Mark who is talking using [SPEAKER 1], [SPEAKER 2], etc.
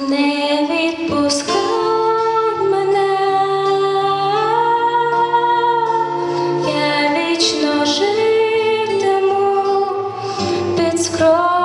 [SPEAKER 1] Не відпускай мене, я вічно житиму під скронею